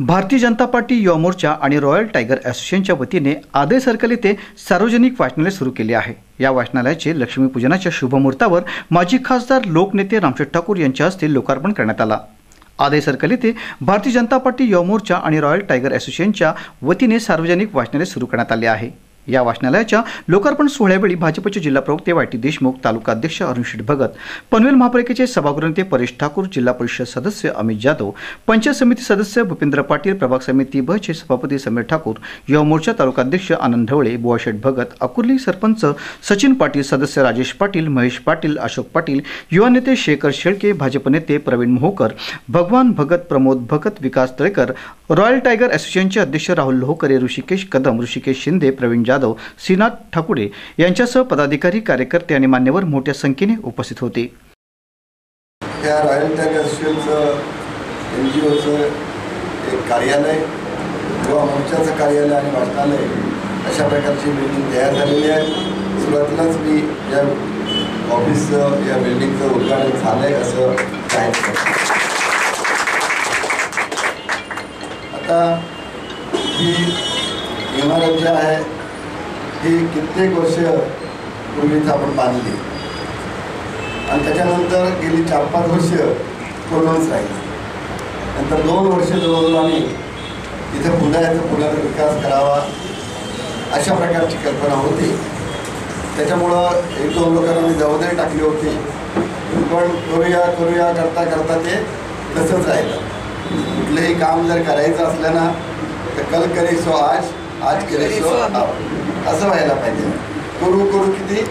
Bharatiya Janata party Yuva Morcha आणि royal tiger असोसिएशनच्या वतीने आदय सर्कल येथे सार्वजनिक वाचनालय सुरू केले आहे. या वाचनालयाचे लक्ष्मीपूजनाच्या शुभमुहूर्तावर माजी खासदार लोकनेते रामशेठ ठाकूर यांच्या हस्ते लोकार्पण करण्यात आला. आदय सर्कल येथे भारतीय जनता पार्टी युवा मोर्चा आणि रॉयल टायगर असोसिएशनच्या वतीने सार्वजनिक वाचनालय सुरू करण्यात आले आहे. या वाचनालयाच्या लोकार्पण सोहळ्यावेळी भाजपचे जिल्हा प्रवक्ते वायटी देशमुख तालुका अध्यक्ष अरुण शेठ भगत पनवेल महापालिकेचे सभागृह नेते परेश ठाकूर जिल्हा परिषद सदस्य अमित जाधव पंचायत समिती सदस्य भूपेंद्र पाटील प्रभाग समिती ब चे सभापती समीर ठाकूर युवा मोर्चा तालुका अध्यक्ष आनंद ढवळे बुवाशेठ भगत अकुर्ली सरपंच सचिन पाटील सदस्य राजेश पाटील महेश पाटील अशोक पाटील युवा नेते शेखर शेळके भाजप नेते प्रवीण मोहोकर भगवान भगत प्रमोद भगत विकास तळेकर रॉयल टायगर असोसिएशनचे अध्यक्ष राहुल लोहकरे ऋषिकेश कदम ऋषिकेश शिंदे प्रवीण जाधव श्रीनाथ ठाकुरे यांच्यासह पदाधिकारी कार्यकर्ते आणि मान्यवर मोठ्या संख्येने उपस्थित होते. त्या रॉयल टॅग असोसिएशनचं एन जी ओचं एक कार्यालय किंवा मोर्चाचं कार्यालय आणि वाचनालय अशा प्रकारची बिल्डिंग तयार झालेली आहे. सुरुवातीलाच मी या ऑफिसचं या बिल्डिंगचं उद्घाटन झालं आहे असं जाहीर करतो. आता ही इमारत जी आहे ही कित्येक वर्ष पूर्वीच आपण बांधली आणि त्याच्यानंतर गेली चार पाच वर्ष पूर्णच राहिली. नंतर दोन वर्ष जवळजवळ आम्ही इथं पुन्हा याचा पुनर्विकास करावा अशा प्रकारची कल्पना होती. त्याच्यामुळं एक दोन लोकांना मी जबाबदारी टाकली होती. पण करूया करूया करता करता ते तसंच राहिलं. कुठलंही काम जर करायचं असलं ना तर कल करे सो आज आज करे सो अब असं व्हायला पाहिजे. करू करू किती?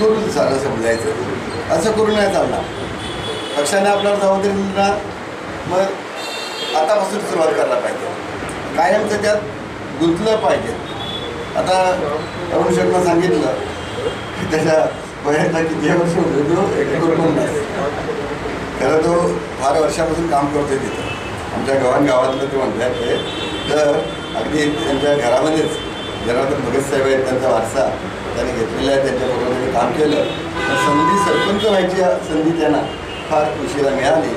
करू झालं समजायचं. असं करू नाही चालणार. पक्षाने आपल्याला जबाबदारी दिली ना मग आतापासून सुरुवात करायला पाहिजे. कायमचं त्यात गुंतलं पाहिजे. आता अरुण शर्मा सांगितलं की त्याच्या वयातला किती वर्ष होतो तो? एकूण नाही खरं तो फार वर्षापासून काम करतोय तिथं. आमच्या गव्हाण गावातलं ते म्हटलं ते. तर अगदी त्यांच्या घरामध्येच जनार्दन भगत साहेब आहेत त्यांचा वारसा त्यांनी घेतलेला आहे त्यांच्याबरोबर त्यांनी काम केलं. पण संधी सरपंच व्हायची संधी त्यांना फार उशिरा मिळाली.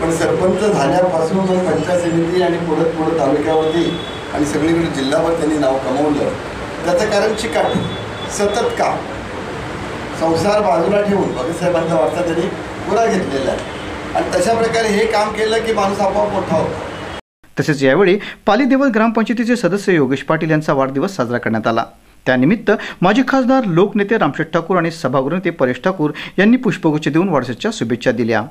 पण सरपंच झाल्यापासून मग पंचायत समिती आणि पुढं पुढं तालुक्यावरती आणि सगळीकडे जिल्हाभर त्यांनी नाव कमवलं. त्याचं कारण चिकाटी सतत काम. संसार बाजूला ठेवून भगतसाहेबांचा वारसा त्यांनी पुरा घेतलेला आहे. आणि तशा प्रकारे हे काम केलं की माणूस आपोआप मोठा होता. तसेच यावेळी पाली देवत ग्रामपंचायतीचे सदस्य योगेश पाटील यांचा वाढदिवस साजरा करण्यात आला. त्यानिमित्त माजी खासदार लोकनेते रामशेठ ठाकूर आणि सभागृह नेते परेश ठाकूर यांनी पुष्पगुच्छ देऊन वाढदिवसाच्या शुभेच्छा दिल्या.